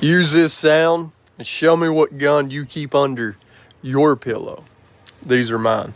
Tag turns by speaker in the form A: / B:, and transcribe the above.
A: Use this sound and show me what gun you keep under your pillow. These are mine.